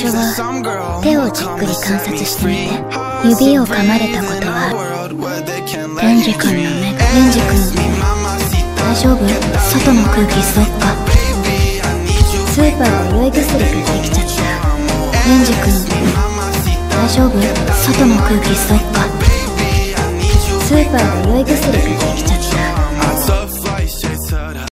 初は手をじっくり観察してみて指を噛まれたことはレンジ君の目レンジ君大丈夫？外の空気吸おっか。スーパーで酔い薬買ってきちゃった。レンジ君大丈夫？外の空気吸おっか。スーパーで酔い薬買ってきちゃった。